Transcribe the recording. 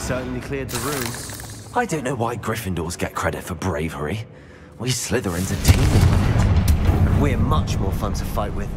certainly cleared the room. I don't know why Gryffindors get credit for bravery. We Slytherins are teeming with it. We're much more fun to fight with.